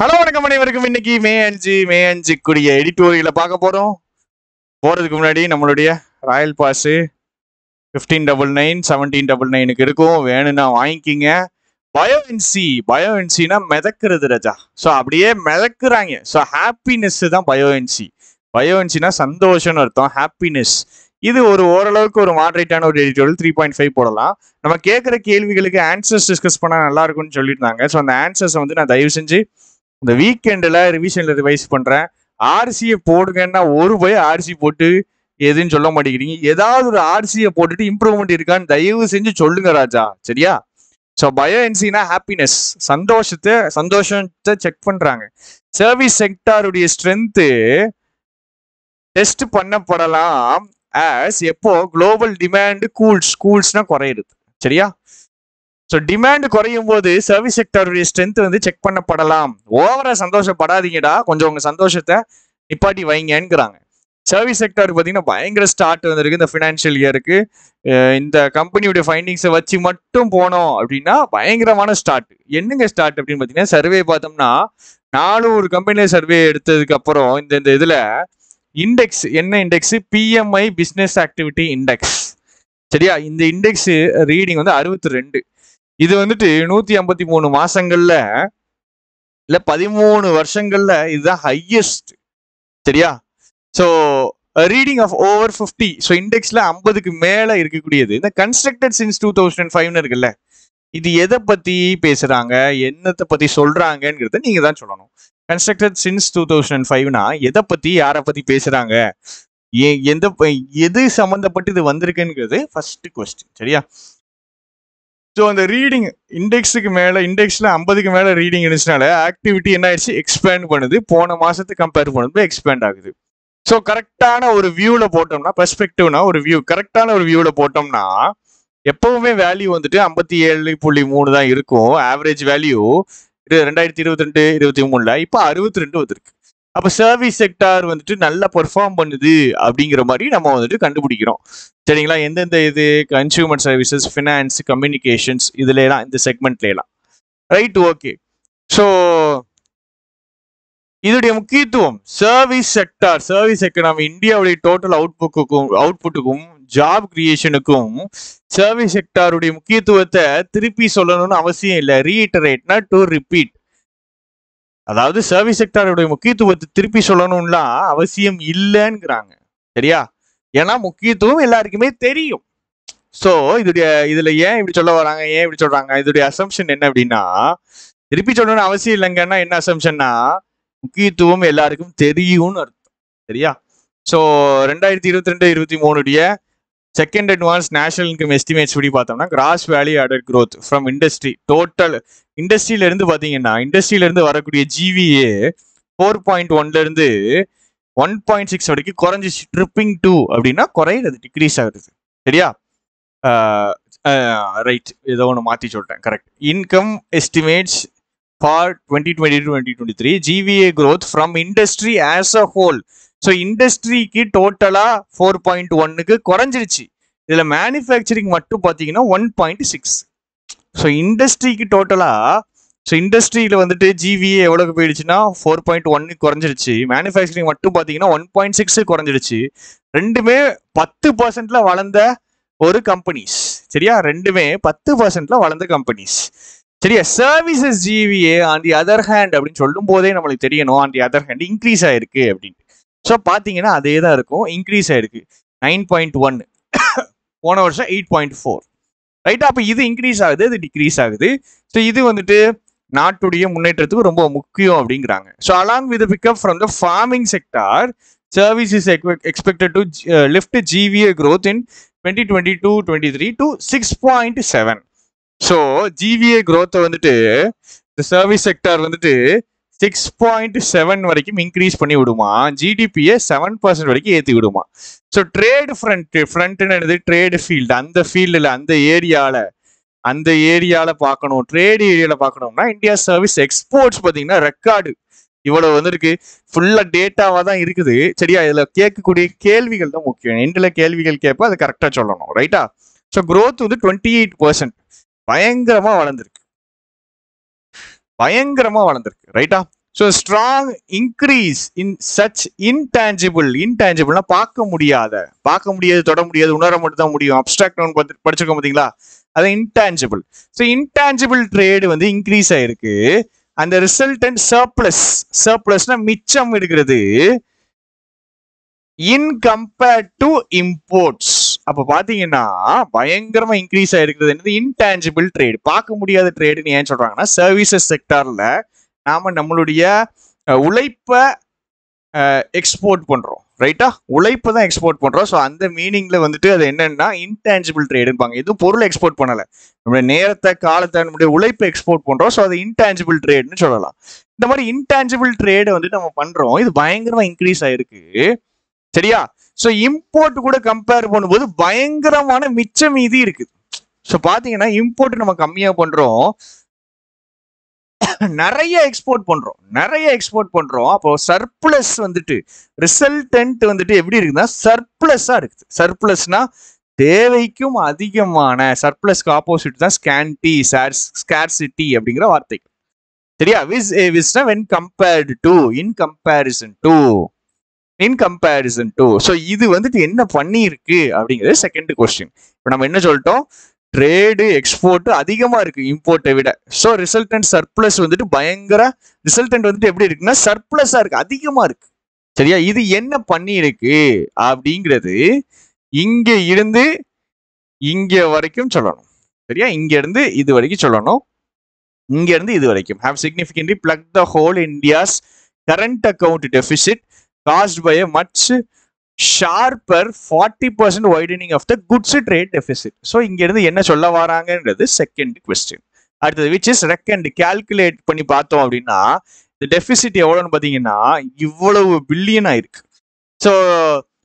Hello வணக்கம் அனைவருக்கும். இன்னைக்கு மே அஞ்சு மே அஞ்சு கூடிய எடிட்டோரியலை பார்க்க போகிறோம் போறதுக்கு முன்னாடி நம்மளுடைய royal pass fifteen double nine seventeen double நைனுக்கு இருக்கும். வேணும்னா வாங்கிக்கிங்க. பயோஎன்சி பயோஎன்சினா மிதக்கிறது ரஜா. ஸோ அப்படியே மிதக்குறாங்க. ஸோ ஹாப்பினஸ் தான் பயோஎன்சி பயோஎன்சினா சந்தோஷம்னு அர்த்தம். ஹாப்பினஸ் இது ஒரு ஓரளவுக்கு ஒரு மாடரேட்டான ஒரு எடிட்டோரியல் த்ரீ பாயிண்ட் ஃபைவ் போடலாம். நம்ம கேட்குற கேள்விகளுக்கு ஆன்சர்ஸ் டிஸ்கஸ் பண்ணால் நல்லா இருக்கும்னு சொல்லியிருந்தாங்க. ஸோ அந்த ஆன்சர்ஸை வந்து நான் தயவு செஞ்சு இந்த வீக்கெண்டில் ரிவிஷனில் ரிவைஸ் பண்ணுறேன் ஆர்சியை போடுங்கன்னா ஒரு பய ஆர்சி போட்டு எதுன்னு சொல்ல மாட்டேங்கிறீங்க. ஏதாவது ஒரு ஆர்சியை போட்டுட்டு இம்ப்ரூவ்மெண்ட் இருக்கான்னு தயவு செஞ்சு சொல்லுங்க ராஜா. சரியா? ஸோ பயோ என்சினா ஹாப்பினஸ் சந்தோஷத்தை சந்தோஷத்தை செக் பண்ணுறாங்க சர்வீஸ் செக்டாருடைய ஸ்ட்ரென்த்து டெஸ்ட் பண்ணப்படலாம் ஆஸ் எப்போ குளோபல் டிமாண்டு கூல்ஸ் கூல்ஸ்னால் குறையுது. சரியா? ஸோ டிமாண்ட் குறையும் போது சர்வீஸ் செக்டருடைய ஸ்ட்ரென்த் வந்து செக் பண்ணப்படலாம். ஓவரா சந்தோஷப்படாதீங்கடா. கொஞ்சம் உங்க சந்தோஷத்தை நிப்பாட்டி வைங்கன்னுங்கிறாங்க சர்வீஸ் செக்டர் பார்த்தீங்கன்னா பயங்கர ஸ்டார்ட் வந்திருக்கு. இந்த ஃபினான்ஷியல் இயருக்கு இந்த கம்பெனியுடைய ஃபைண்டிங்ஸை வச்சு மட்டும் போனோம் அப்படின்னா பயங்கரமான ஸ்டார்ட் என்னங்க ஸ்டார்ட் அப்படின்னு பார்த்தீங்கன்னா சர்வே பார்த்தோம்னா நானூறு கம்பெனியில் சர்வே எடுத்ததுக்கு அப்புறம் இந்த இந்த இதில் இண்டெக்ஸ் என்ன index PMI business activity index சரியா? இந்த இண்டெக்ஸ் ரீடிங் வந்து அறுபத்தி ரெண்டு. இது வந்துட்டு நூத்தி ஐம்பத்தி மூணு மாசங்கள்ல இல்ல பதிமூணு வருஷங்கள்ல இதுதான் ஹையஸ்ட் சரியா? So reading of over fifty so இண்டெக்ஸ்ல ஐம்பதுக்கு மேல இருக்கக்கூடியது. இந்த கன்ஸ்ட்ரக்டட் சின்ஸ் டூ தௌசண்ட் ஃபைவ்னு இருக்குல்ல இது எதை பத்தி பேசுறாங்க என்னத்தை பத்தி சொல்றாங்கிறத நீங்க தான் சொல்லணும். கன்ஸ்ட்ரக்டட் சின்ஸ் டூ தௌசண்ட் ஃபைவ்னா எதை பத்தி யாரை பத்தி பேசுறாங்க எந்த எது சம்மந்தப்பட்டு இது வந்திருக்குங்கிறது ஃபர்ஸ்ட் கொஸ்டின் சரியா? ஸோ அந்த ரீடிங் இண்டெக்ஸுக்கு மேலே இண்டெக்ஸில் ஐம்பதுக்கு மேலே ரீடிங் இருந்துச்சுனால ஆக்டிவிட்டி என்ன ஆயிடுச்சு? எக்ஸ்பேண்ட் பண்ணுது. போன மாதத்துக்கு கம்பேர் பண்ணும்போது எக்ஸ்பேண்ட் ஆகுது. ஸோ கரெக்டான ஒரு வியூவில் போட்டோம்னா பெர்ஸ்பெக்டிவ்னா ஒரு வியூ கரெக்டான ஒரு வியூவில் போட்டோம்னா எப்பவுமே வேல்யூ வந்துட்டு ஐம்பத்தி ஏழு புள்ளி மூணு தான் இருக்கும். ஆவரேஜ் வேல்யூ ரெண்டாயிரத்தி இருபத்தி ரெண்டு இருபத்தி மூணுல இப்போ அறுபத்தி ரெண்டு வந்திருக்கு. அப்போ சர்வீஸ் செக்டார் வந்துட்டு நல்லா பெர்ஃபார்ம் பண்ணுது அப்படிங்கிற மாதிரி நம்ம வந்துட்டு கண்டுபிடிக்கிறோம். சரிங்களா? எந்தெந்த இது? கன்சியூமர் சர்வீசஸ் ஃபினான்ஸ் கம்யூனிகேஷன்ஸ் இதுலலாம் இந்த செக்மெண்ட்லாம் ரைட் ஓகே ஸோ இதோடைய முக்கியத்துவம் சர்வீஸ் செக்டார் சர்வீஸ் எக்கனாமி இந்தியாவுடைய டோட்டல் அவுட்புக்குக்கும் அவுட்புட்டுக்கும் ஜாப் கிரியேஷனுக்கும் சர்வீஸ் செக்டாருடைய முக்கியத்துவத்தை திருப்பி சொல்லணும்னு அவசியம் இல்லை. ரீஇட்டரேட்னா டு ரிப்பீட் அதாவது சர்வீஸ் செக்டாருடைய முக்கியத்துவத்தை திருப்பி சொல்லணும்லாம் அவசியம் இல்லைங்கிறாங்க. சரியா? ஏன்னா முக்கியத்துவம் எல்லாருக்குமே தெரியும். ஸோ இதோடைய இதுல ஏன் இப்படி சொல்ல வராங்க? ஏன் இப்படி சொல்றாங்க? இதோடைய அசம்ஷன் என்ன அப்படின்னா திருப்பி சொல்லணும்னு அவசியம் இல்லைங்கன்னா என்ன அசம்ஷன்னா முக்கியத்துவம் எல்லாருக்கும் தெரியும்னு அர்த்தம். சரியா? ஸோ ரெண்டாயிரத்தி இருபத்தி ரெண்டு இருபத்தி மூணுடைய second advance national income estimates படி பார்த்தோம்னா gross value added growth from industry total இண்டஸ்ட்ரியிலேருந்து பார்த்தீங்கன்னா இண்டஸ்ட்ரியிலேருந்து வரக்கூடிய ஜிவிஏ ஃபோர் பாயிண்ட் ஒன்லேருந்து ஒன் பாயிண்ட் சிக்ஸ் வரைக்கும் குறைஞ்சிச்சு. ட்ரிப்பிங் டூ அப்படின்னா குறையிறது டிக்ரீஸ் ஆகுது சரியா? ரைட் ஏதோ ஒன்று மாற்றி சொல்லிட்டேன் correct income estimates for twenty twenty twenty twenty three GVA growth from industry as a whole so இண்டஸ்ட்ரிக்கு டோட்டலாக ஃபோர் பாயிண்ட் ஒன்னுக்கு குறைஞ்சிருச்சு. இதில் மேனுஃபேக்சரிங் மட்டும் பார்த்தீங்கன்னா ஒன் பாயிண்ட் சிக்ஸ் ஸோ இண்டஸ்ட்ரிக்கு டோட்டலாக ஸோ இண்டஸ்ட்ரியில் வந்துட்டு ஜிவிஏ எவ்வளோக்கு போயிடுச்சுன்னா ஃபோர் பாயிண்ட் ஒன்னு குறைஞ்சிருச்சு. மேனுஃபேக்சரிங் மட்டும் பார்த்தீங்கன்னா ஒன் பாயிண்ட் சிக்ஸ் குறைஞ்சிருச்சு. ரெண்டுமே பத்து பர்சன்ட்ல வளர்ந்த ஒரு கம்பெனிஸ் சரியா? ரெண்டுமே பத்து பர்சன்ட்ல வளர்ந்த கம்பெனிஸ் சரியா? Services GVA on the other hand அப்படின்னு சொல்லும் போதே நம்மளுக்கு தெரியணும். On the other hand increase ஆயிருக்கு அப்படின்னு. ஸோ பார்த்தீங்கன்னா அதே தான் இருக்கும். இன்க்ரீஸ் ஆயிருக்கு. நைன் பாயிண்ட் ஒன் போன வருஷம் எயிட் பாயிண்ட் ஃபோர் ரைட்டா அப்போ இது இன்க்ரீஸ் ஆகுது இது டிக்ரீஸ் ஆகுது. ஸோ இது வந்துட்டு நாட்டுடைய முன்னேற்றத்துக்கு ரொம்ப முக்கியம் அப்படிங்கிறாங்க. So along with pickup from the farming sector service is expected to lift GVA growth in twenty twenty two twenty three to six point seven so GVA க்ரோத்தை வந்துட்டு இந்த சர்வீஸ் செக்டார் வந்துட்டு சிக்ஸ் பாயிண்ட் செவன் வரைக்கும் increase பண்ணி விடுமா? ஜிடிபியை seven percent வரைக்கும் ஏற்றி விடுமா? ஸோ ட்ரேடு ஃப்ரண்ட் ஃப்ரண்ட்டுன்னு ட்ரேடு ஃபீல்டு அந்த ஃபீல்டில் அந்த ஏரியாவில் அந்த ஏரியாவில் பார்க்கணும். ட்ரேடு ஏரியாவில் பார்க்கணும்னா இந்தியா சர்வீஸ் எக்ஸ்போர்ட்ஸ் பார்த்தீங்கன்னா ரெக்கார்டு இவ்வளவு வந்திருக்கு. ஃபுல்லாக டேட்டாவாக தான் இருக்குது. சரியா? இதில் கேட்கக்கூடிய கேள்விகள் தான் முக்கியம். எண்டில் கேள்விகள் கேட்ப அதை கரெக்டாக சொல்லணும். ரைட்டா ஸோ க்ரோத் வந்து டுவெண்ட்டி எயிட் பர்சன்ட் பயங்கரமாக வளர்ந்துருக்கு. பயங்கரமா வளர்ந்துருக்கு ரைட்டா so strong increase in such intangible இன்டேஞ்சிபிள்னா பார்க்க முடியாத பார்க்க முடியாது தொட முடியாது உணர மட்டும் தான் முடியும் அப்டிராக்ட் பார்த்து படிச்சிருக்கோம் பார்த்தீங்களா அது இன்டேஞ்சிபிள் ஸோ இன்டேஞ்சிபிள் ட்ரேடு வந்து இன்க்ரீஸ் ஆயிருக்கு. அந்த ரிசல்டன்ட் சர்ப்ளஸ் சர்ப்ளஸ்னா மிச்சம் இருக்கிறது இன் கம்பேர்ட் டு இம்போர்ட்ஸ் அப்ப பாத்தீங்கன்னா பயங்கரமா இன்க்ரீஸ் ஆயிருக்கிறது என்னது? இன்டான்ஜிபிள் ட்ரேடு பார்க்க முடியாத ட்ரேடுன்னு ஏன் சொல்றாங்கன்னா சர்வீசஸ் செக்டார்ல நாம நம்மளுடைய உழைப்ப எக்ஸ்போர்ட் பண்றோம். ரைட்டா உழைப்பை தான் எக்ஸ்போர்ட் பண்றோம். ஸோ அந்த மீனிங்ல வந்துட்டு அது என்னன்னா இன்டான்ஜிபிள் ட்ரேடுன்பாங்க எதுவும் பொருள் எக்ஸ்போர்ட் பண்ணல. நம்மளுடைய நேரத்தை காலத்தை நம்மளுடைய உழைப்பை எக்ஸ்போர்ட் பண்றோம். ஸோ அது இன்டான்ஜிபிள் ட்ரேடுன்னு சொல்லலாம். இந்த மாதிரி இன்டான்ஜிபிள் ட்ரேடை வந்துட்டு நம்ம பண்றோம். இது பயங்கரமா இன்க்ரீஸ் ஆயிருக்கு. சரியா? ஸோ இம்போர்ட் கூட கம்பேர் பண்ணும்போது பயங்கரமான மிச்ச மீதி இருக்குது ஸோ பார்த்தீங்கன்னா இம்போர்ட் நம்ம கம்மியாக பண்ணுறோம் நிறைய எக்ஸ்போர்ட் பண்ணுறோம் நிறைய எக்ஸ்போர்ட் பண்ணுறோம் அப்போ சர்ப்ளஸ் வந்துட்டு ரிசல்டன்ட் வந்துட்டு எப்படி இருக்குன்னா சர்ப்ளஸாக இருக்குது. சர்ப்ளஸ்னா தேவைக்கும் அதிகமான சர்ப்ளஸ்க்கு ஆப்போசிட் தான் ஸ்கேன்டி ஸ்கேர்சிட்டி அப்படிங்கிற வார்த்தை. சரியா? Vis விஸ்னா when compared to in comparison to in comparison to so இது வந்துட்டு என்ன பண்ணியிருக்கு அப்படிங்கிறது செகண்ட் கொஸ்டின் இப்போ நம்ம என்ன சொல்லிட்டோம்? ட்ரேடு எக்ஸ்போர்ட் அதிகமாக இருக்கு இம்போர்ட்டை விட. ஸோ ரிசல்டன்ட் சர்ப்ளஸ் வந்துட்டு பயங்கர ரிசல்டன்ட் வந்துட்டு எப்படி இருக்குன்னா சர்ப்ளஸாக இருக்கு அதிகமாக இருக்கு. சரியா? இது என்ன பண்ணியிருக்கு அப்படிங்கிறது இங்க இருந்து இங்க வரைக்கும் சொல்லணும். சரியா? இங்க இருந்து இது வரைக்கும் சொல்லணும். இங்க இருந்து இது வரைக்கும். Have significantly plug the hole India's current account deficit caused by a much forty 40% of the goods trade trade so இங்கேருந்து என்ன சொல்ல வராங்கன்றது செகண்ட் கொஸ்டின் அடுத்தது விச் இஸ் ரெக்கண்ட் கால்குலேட் பண்ணி பார்த்தோம் அப்படின்னா இந்த டெபிசிட் எவ்வளோன்னு பார்த்தீங்கன்னா இவ்வளவு பில்லியன் ஆயிருக்கு ஸோ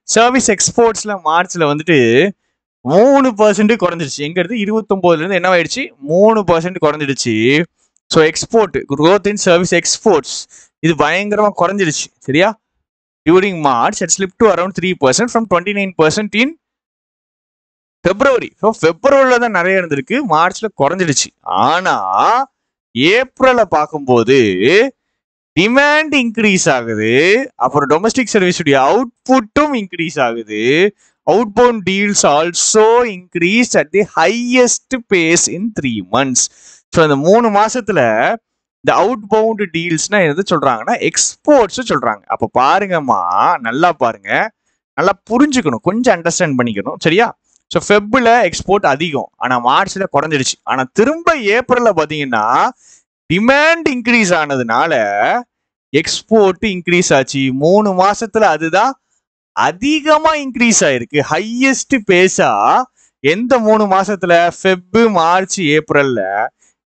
சர்வீஸ் எக்ஸ்போர்ட்ஸில் மார்ச்சில் வந்துட்டு மூணு பர்சன்ட் குறைஞ்சிருச்சு எங்கிறது இருபத்தொம்போதுலேருந்து என்ன ஆயிடுச்சு? மூணு percent குறைஞ்சிடுச்சு. So export growth in service exports இது பயங்கரமாக குறைஞ்சிடுச்சு. சரியா? During March had slipped to around 3% from 29% in February so பிப்ரவரியில் தான் நிறைய இருந்திருக்கு. மார்ச்ல குறைஞ்சிடுச்சு. ஆனால் ஏப்ரலை பார்க்கும்போது டிமாண்ட் இன்க்ரீஸ் ஆகுது. அப்புறம் டொமஸ்டிக் சர்வீஸுடைய அவுட்புட்டும் இன்க்ரீஸ் ஆகுது. Out deals also increase at the highest pace in three months so அந்த மூணு மாசத்துல இந்த அவுட் பவுண்ட் டீல்ஸ்னா எது சொல்றாங்கன்னா எக்ஸ்போர்ட்ஸ் சொல்றாங்க. அப்ப பாருங்கம்மா நல்லா பாருங்க. நல்லா புரிஞ்சுக்கணும் கொஞ்சம் அண்டர்ஸ்டாண்ட் பண்ணிக்கணும். சரியா? ஸோ ஃபெப்பில் எக்ஸ்போர்ட் அதிகம். ஆனால் மார்ச்சில் குறைஞ்சிடுச்சு. ஆனால் திரும்ப ஏப்ரலில் பார்த்தீங்கன்னா டிமாண்ட் இன்க்ரீஸ் ஆனதுனால எக்ஸ்போர்ட் இன்க்ரீஸ் ஆச்சு. மூணு மாசத்துல அதுதான் அதிகமா இன்க்ரீஸ் ஆயிருக்கு. ஹையஸ்ட் பேஸா எந்த மூணு மாசத்துல? ஃபெப்பு மார்ச் ஏப்ரல்ல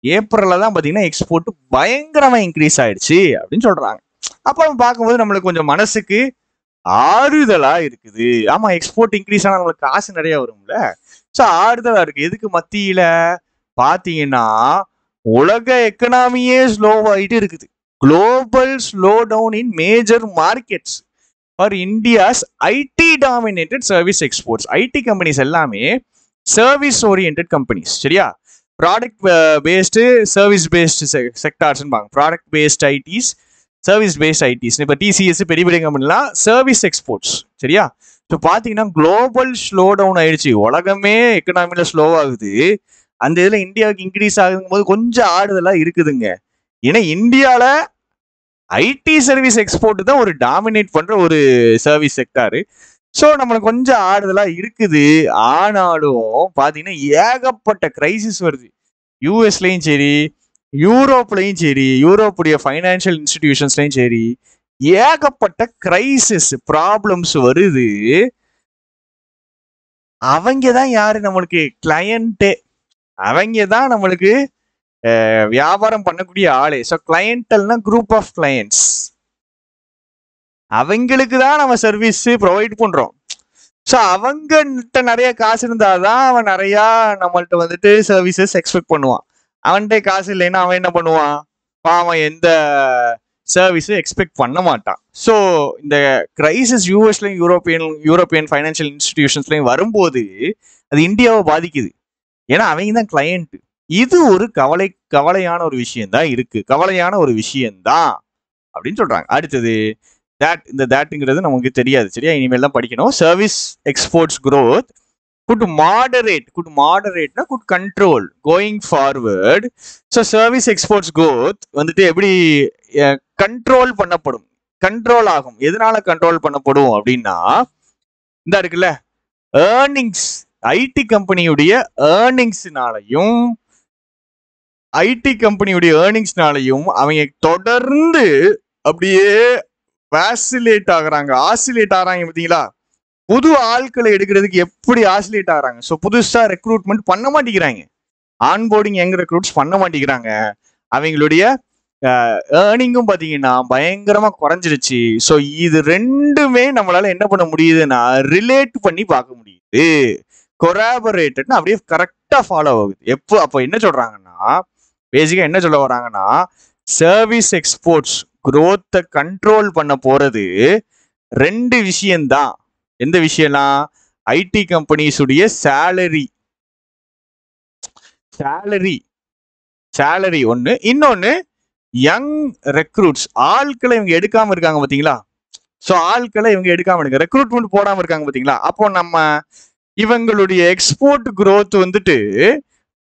ஏப்ரலில் தான் பார்த்தீங்கன்னா எக்ஸ்போர்ட் பயங்கரமாக இன்க்ரீஸ் ஆயிடுச்சு அப்படின்னு சொல்கிறாங்க அப்போ நம்ம பார்க்கும்போது நம்மளுக்கு கொஞ்சம் மனசுக்கு ஆறுதலா இருக்குது. ஆமா எக்ஸ்போர்ட் இன்க்ரீஸ் ஆனா நம்மளுக்கு காசு நிறைய வரும்ல. ஸோ ஆறுதலா இருக்கு. எதுக்கு மத்தியில பாத்தீங்கன்னா உலக எக்கனாமியே ஸ்லோவாயிட்டு இருக்குது. Global slowdown in major markets for India's IT dominated service exports IT companies எல்லாமே சர்வீஸ் ஓரியன்ட் கம்பெனிஸ் சரியா? Product based service based செக்டார்ஸ்பாங்க product based ITs service based ITs இப்போ டிசிஎஸ் பெரிய பெரிய கம்பெனிலாம் சர்வீஸ் எக்ஸ்போர்ட்ஸ் சரியா? ஸோ பார்த்தீங்கன்னா குளோபல் ஸ்லோ டவுன் ஆயிடுச்சு. உலகமே எக்கனாமியில் ஸ்லோ ஆகுது. அந்த இதில் இந்தியாவுக்கு இன்க்ரீஸ் ஆகுதுங்கும் போது கொஞ்சம் ஆறுதலாக இருக்குதுங்க. ஏன்னா இந்தியாவில் ஐடி சர்வீஸ் எக்ஸ்போர்ட் தான் ஒரு டாமினேட் பண்ணுற ஒரு சர்வீஸ் செக்டாரு ஸோ நம்மளுக்கு கொஞ்சம் ஆறுதலாக இருக்குது. ஆனாலும் பார்த்தீங்கன்னா ஏகப்பட்ட கிரைசிஸ் வருது. யூஎஸ்லேயும் சரி யூரோப்லையும் சரி யூரோப்புடைய ஃபைனான்சியல் இன்ஸ்டிடியூஷன்ஸ்லையும் சரி ஏகப்பட்ட கிரைசிஸ் ப்ராப்ளம்ஸ் வருது. அவங்க தான் யாரு நம்மளுக்கு? கிளையண்ட்டு அவங்க தான் நம்மளுக்கு வியாபாரம் பண்ணக்கூடிய ஆளு. ஸோ கிளையண்டல்னா குரூப் ஆஃப் கிளையண்ட்ஸ் அவங்களுக்கு தான் நம்ம சர்வீஸ் ப்ரொவைட் பண்றோம். ஸோ அவங்ககிட்ட நிறைய காசு இருந்தாதான் அவன் நிறையா நம்மள்ட்ட வந்துட்டு சர்வீசஸ் எக்ஸ்பெக்ட் பண்ணுவான். அவன்கிட்ட காசு இல்லைன்னா அவன் என்ன பண்ணுவான்? அவன் எந்த சர்வீஸும் எக்ஸ்பெக்ட் பண்ண மாட்டான். ஸோ இந்த கிரைசிஸ் யூஎஸ்லையும் யூரோப்பியன் யூரோப்பியன் ஃபைனான்சியல் இன்ஸ்டிடியூஷன்ஸ்லையும் வரும்போது அது இந்தியாவை பாதிக்குது. ஏன்னா அவங்க தான் கிளையண்ட் இது ஒரு கவலை கவலையான ஒரு விஷயம் தான் இருக்கு. கவலையான ஒரு விஷயம்தான் அப்படின்னு சொல்றாங்க. அடுத்தது தேட் இந்த தேட்டுங்கிறது நமக்கு தெரியாது சரியா? இனிமேல் தான் படிக்கணும். Service exports growth good moderate good மாடரேட்னா good control going forward so service exports growth வந்துட்டு எப்படி கண்ட்ரோல் பண்ணப்படும்? கண்ட்ரோல் ஆகும். எதனால கண்ட்ரோல் பண்ணப்படும் அப்படின்னா இந்த இருக்குல்ல ஏர்னிங்ஸ் ஐடி கம்பெனியுடைய ஏர்னிங்ஸ்னாலையும் ஐடி கம்பெனியுடைய ஏர்னிங்ஸ்னாலையும் அவங்க தொடர்ந்து அப்படியே வேசிலேட் ஆகுறாங்க. ஆசிலேட் ஆகுறாங்க பார்த்தீங்களா? புது ஆட்களை எடுக்கிறதுக்கு எப்படி ஆசிலேட் ஆகுறாங்க? ஸோ புதுசாக ரெக்ரூட்மெண்ட் பண்ண மாட்டேங்கிறாங்க. ஆன்போர்டிங் எங்க ரெக்ரூட்ஸ் பண்ண மாட்டேங்கிறாங்க. அவங்களுடைய ஏர்னிங்கும் பார்த்தீங்கன்னா பயங்கரமாக குறைஞ்சிருச்சு. ஸோ இது ரெண்டுமே நம்மளால என்ன பண்ண முடியுதுன்னா ரிலேட் பண்ணி பார்க்க முடியுது. கொராபரேட்டட்னு அப்படியே கரெக்டாக ஃபாலோ ஆகுது. எப்போ அப்போ என்ன சொல்கிறாங்கன்னா பேசிக்காக என்ன சொல்ல வராங்கன்னா சர்வீஸ் எக்ஸ்போர்ட்ஸ் குரோத்தை கண்ட்ரோல் பண்ண போறது ரெண்டு விஷயம்தான். எந்த விஷயம்லாம்? ஐடி கம்பெனிஸுடைய சேலரி சேலரி சேலரி ஒன்று இன்னொன்று யங் ரெக்ரூட்ஸ் ஆட்களை இவங்க எடுக்காம இருக்காங்க பார்த்தீங்களா ஸோ ஆட்களை இவங்க எடுக்காம இருக்காங்க. ரெக்ரூட்மெண்ட் போடாமல் இருக்காங்க பார்த்தீங்களா அப்போ நம்ம இவங்களுடைய எக்ஸ்போர்ட் குரோத் வந்துட்டு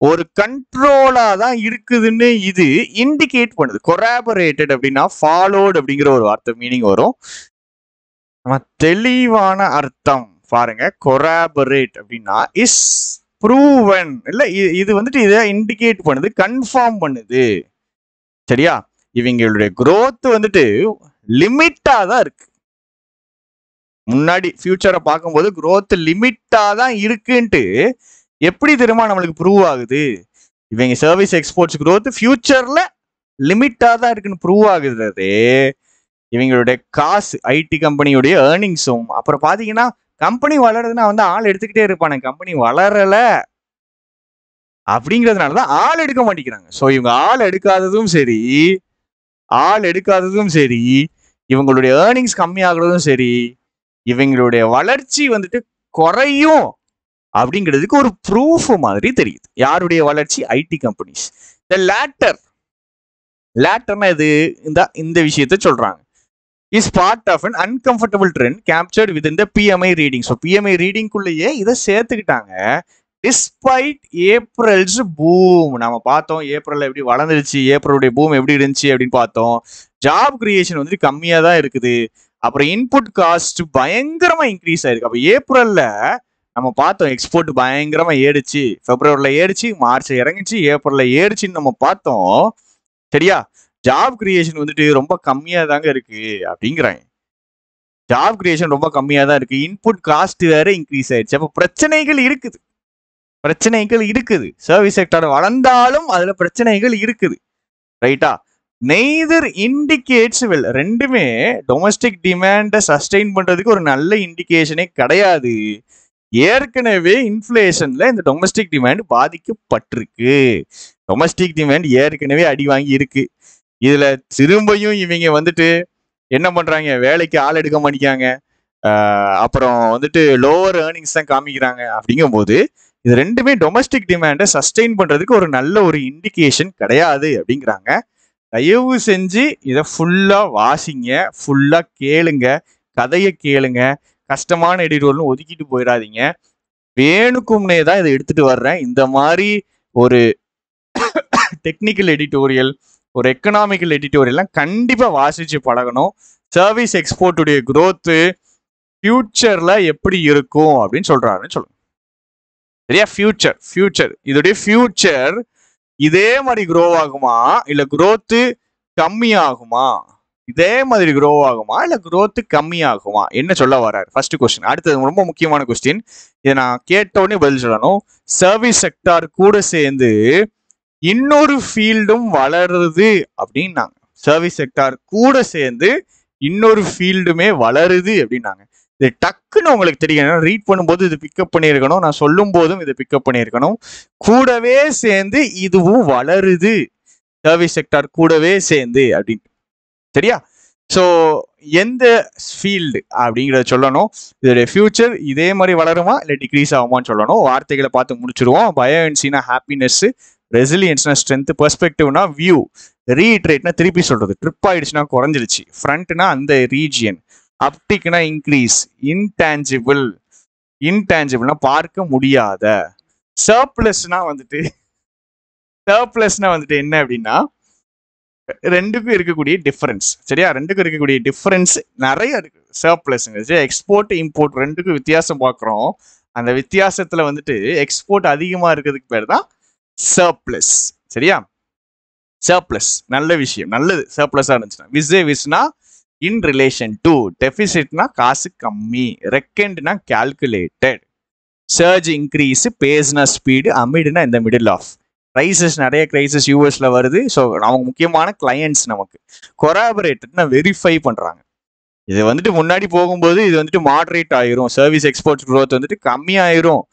ஒரு கண்ட்ரோலா தான் இருக்குதுன்னு இது இண்டிகேட் பண்ணுது. கொராபரேட்டட் அப்படின்னா ஃபாலோட் அப்படிங்கிற ஒரு வார்த்தை மீனிங் வரும். நம்ம தெளிவான அர்த்தம் பாருங்க. கொராபரேட் அப்படின்னா இஸ் ப்ரூவன் இல்ல இது வந்துட்டு இதை இண்டிகேட் பண்ணுது கன்ஃபார்ம் பண்ணுது. சரியா? இவங்களுடைய குரோத் வந்துட்டு லிமிட்டா தான் இருக்கு. முன்னாடி ஃபியூச்சரை பார்க்கும்போது குரோத் லிமிட்டா தான் இருக்குன்ட்டு எப்படி தெரியுமா நம்மளுக்கு ப்ரூவ் ஆகுது? இவங்க சர்வீஸ் எக்ஸ்போர்ட்ஸ் க்ரோத் ஃபியூச்சர்ல லிமிட்டாக தான் இருக்குன்னு ப்ரூவ் ஆகுறது இவங்களுடைய காசு ஐடி கம்பெனியுடைய ஏர்னிங்ஸும் அப்புறம் பார்த்தீங்கன்னா கம்பெனி வளருதுன்னா வந்து ஆள் எடுத்துக்கிட்டே இருப்பானே. கம்பெனி வளரலை அப்படிங்கிறதுனால தான் ஆள் எடுக்க மாட்டேங்கிறாங்க. ஸோ இவங்க ஆள் எடுக்காததும் சரி ஆள் எடுக்காததும் சரி இவங்களுடைய ஏர்னிங்ஸ் கம்மியாகிறதும் சரி இவங்களுடைய வளர்ச்சி வந்துட்டு குறையும். அப்படிங்கிறதுக்கு ஒரு ப்ரூஃப் மாதிரி தெரியுது. யாருடைய வளர்ச்சி? ஐடி கம்பெனிஸ் த லேட்டர் லேட்டர்னா இது இந்த இந்த விஷயத்த சொல்றாங்க. Is part of an uncomfortable trend captured with இந்த பிஎம்ஐ ரீடிங் ஸோ பிஎம்ஐ ரீடிங்குள்ளேயே இதை சேர்த்துக்கிட்டாங்க. டிஸ்பைட் ஏப்ரல்ஸ் பூம் நம்ம பார்த்தோம் ஏப்ரல் எப்படி வளர்ந்துருச்சு ஏப்ரலுடைய பூம் எப்படி இருந்துச்சு அப்படின்னு பார்த்தோம். ஜாப் கிரியேஷன் வந்துட்டு கம்மியாக தான் இருக்குது. அப்புறம் இன்புட் காஸ்ட் பயங்கரமாக இன்க்ரீஸ் ஆயிருக்கு. அப்போ ஏப்ரலில் நம்ம பார்த்தோம் எக்ஸ்போர்ட் பயங்கரமா ஏறிச்சு. பிப்ரவரில ஏறிச்சு மார்ச் இறங்குச்சு ஏப்ரல்ல ஏறிச்சுன்னு நம்ம பார்த்தோம். சரியா? ஜாப் கிரியேஷன் வந்துட்டு ரொம்ப கம்மியா தாங்க இருக்கு அப்படிங்கிறாங்க. ஜாப் கிரியேஷன் ரொம்ப கம்மியா தான் இருக்கு. இன்புட் காஸ்ட் வேற இன்க்ரீஸ் ஆயிடுச்சு. அப்போ பிரச்சனைகள் இருக்குது. பிரச்சனைகள் இருக்குது. சர்வீஸ் செக்டர் வளர்ந்தாலும் அதுல பிரச்சனைகள் இருக்குது. ரைட்டா நெய்தர் இண்டிகேட்ஸ் வெல் ரெண்டுமே டொமஸ்டிக் டிமாண்டை சஸ்டெயின் பண்றதுக்கு ஒரு நல்ல இண்டிகேஷனே கிடையாது. ஏற்கனவே இன்ஃப்ளேஷன்ல இந்த டொமஸ்டிக் டிமாண்ட் பாதிக்கப்பட்டிருக்கு. டொமஸ்டிக் டிமாண்ட் ஏற்கனவே அடி வாங்கி இருக்கு இதுல திரும்பியும் இவங்க வந்துட்டு என்ன பண்றாங்க? வேலைக்கு ஆள் எடுக்க மாட்டேங்காங்க அப்புறம் வந்துட்டு லோவர் ஏர்னிங்ஸ் தான் காமிக்கிறாங்க. அப்படிங்கும்போது இது ரெண்டுமே டொமஸ்டிக் டிமாண்டை சஸ்டெயின் பண்றதுக்கு ஒரு நல்ல ஒரு இண்டிகேஷன் கிடையாது அப்படிங்கிறாங்க. தயவு செஞ்சு இதை ஃபுல்லாக வாசிங்க. ஃபுல்லாக கேளுங்க. கதையை கேளுங்க. கஷ்டமான எடிட்டோர்னு ஒதுக்கிட்டு போயிடாதீங்க. வேணுக்கும்னே தான் இதை எடுத்துட்டு வர்றேன். இந்த மாதிரி ஒரு டெக்னிக்கல் எடிட்டோரியல் ஒரு எக்கனாமிக்கல் எடிட்டோரியல்லாம் கண்டிப்பாக வாசித்து பழகணும். சர்வீஸ் எக்ஸ்போர்ட்டுடைய க்ரோத்து ஃப்யூச்சரில் எப்படி இருக்கும் அப்படின்னு சொல்கிறாருன்னு சொல்லுங்க. சரியா? ஃப்யூச்சர் ஃப்யூச்சர் இதோடைய ஃப்யூச்சர் இதே மாதிரி க்ரோ ஆகுமா? இல்லை க்ரோத்து கம்மியாகுமா? இதே மாதிரி க்ரோ ஆகுமா? இல்லை க்ரோத்து கம்மியாகுமா? என்ன சொல்ல வராரு ஃபர்ஸ்ட் கொஸ்டின் அடுத்தது ரொம்ப முக்கியமான கொஸ்டின் இதை நான் கேட்டோடனே பதில் சொல்லணும். சர்வீஸ் செக்டார் கூட சேர்ந்து இன்னொரு ஃபீல்டும் வளருது அப்படின்னாங்க. சர்வீஸ் செக்டார் கூட சேர்ந்து இன்னொரு ஃபீல்டுமே வளருது அப்படின்னாங்க. இது டக்குன்னு உங்களுக்கு தெரியணும் ரீட் பண்ணும்போது இது பிக்கப் பண்ணியிருக்கணும். நான் சொல்லும் போதும் இதை பிக்கப் பண்ணியிருக்கணும். கூடவே சேர்ந்து இதுவும் வளருது. சர்வீஸ் செக்டார் கூடவே சேர்ந்து அப்படின்னு. சரியா? ஸோ எந்த ஃபீல்டு அப்படிங்கிறத சொல்லணும். இதோடைய ஃபியூச்சர் இதே மாதிரி வளருமா? இல்லை டிக்ரீஸ் ஆகுமான்னு சொல்லணும். வார்த்தைகளை பார்த்து முடிச்சிருவோம் பயோ ஹாப்பினஸ்ஸு ரெசிலியன்ஸ்னா ஸ்ட்ரென்த் பெர்ஸ்பெக்டிவ்னா வியூ ரீட்ரேட்னா திருப்பி சொல்றது. ட்ரிப் ஆயிடுச்சுன்னா குறைஞ்சிருச்சு. ஃப்ரண்ட்னா அந்த ரீஜியன் அப்டிக்னா இன்க்ரீஸ் இன்டான்ஜிபிள் இன்டான்ஜிபிள்னா பார்க்க முடியாத. சர்ப்ளஸ்னா வந்துட்டு சர்ப்ளஸ்னா வந்துட்டு என்ன அப்படின்னா ரெண்டுக்கும் இருக்கக்கூடிய டிஃபரன்ஸ் சரியா? ரெண்டுக்கும் இருக்கக்கூடிய டிஃபரன்ஸ் நிறைய இருக்கு. சர்ப்ளஸ்ங்க எக்ஸ்போர்ட் இம்போர்ட் ரெண்டுக்கும் வித்தியாசம் பார்க்குறோம். அந்த வித்தியாசத்துல வந்துட்டு எக்ஸ்போர்ட் அதிகமா இருக்கிறதுக்கு பேர் தான் சர்ப்ளஸ் சரியா? சர்ப்ளஸ் நல்ல விஷயம். நல்லது. சர்ப்ளஸா இருந்துச்சுன்னா. விஸ்ஏ விஸ்னா இன் ரிலேஷன் டு டெபிசிட்னா காசு கம்மி. ரெக்கண்ட்னா கால்குலேட்டட் சர்ஜ் இன்க்ரீஸ் பேஸ்னா ஸ்பீடு அமிடுனா இந்த மிடில் ஆஃப் க்ரைசஸ் நிறைய க்ரைசஸ் யூஎஸ்ல வருது. ஸோ அவங்க முக்கியமான கிளையண்ட்ஸ் நமக்கு. கொராபரேட்டட்னா வெரிஃபை பண்றாங்க. இது வந்துட்டு முன்னாடி போகும்போது இது வந்துட்டு மாடரேட் ஆயிரும். சர்வீஸ் எக்ஸ்போர்ட்ஸ் க்ரோத் வந்துட்டு கம்மியாயிரும்.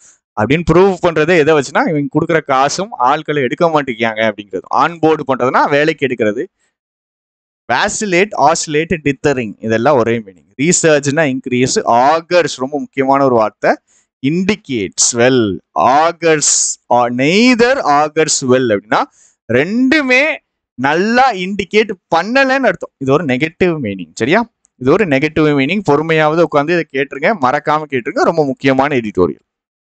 அப்படின்னு ப்ரூவ் பண்றதை எதை வச்சுன்னா இவங்க கொடுக்குற காசும் ஆட்களை எடுக்க மாட்டேங்கிறாங்க அப்படிங்கிறது. ஆன் போர்டு பண்றதுனா வேலைக்கு எடுக்கிறது. வேசிலேட் ஆசிலேட் டித்தரிங் இதெல்லாம் ஒரே மீனிங் ரீசர்ச்னா இன்க்ரீஸ் ஆகர்ஸ் ரொம்ப முக்கியமான ஒரு வார்த்தை. Indicates well augurs neither augurs well அப்படின்னா ரெண்டுமே நல்லா இண்டிகேட் பண்ணலைன்னு அர்த்தம். இது ஒரு நெகட்டிவ் மீனிங் சரியா? இது ஒரு நெகட்டிவ் மீனிங் பொறுமையாவது உட்காந்து இதை கேட்டுருங்க மறக்காம கேட்டுருங்க. ரொம்ப முக்கியமான எடிட்டோரியல்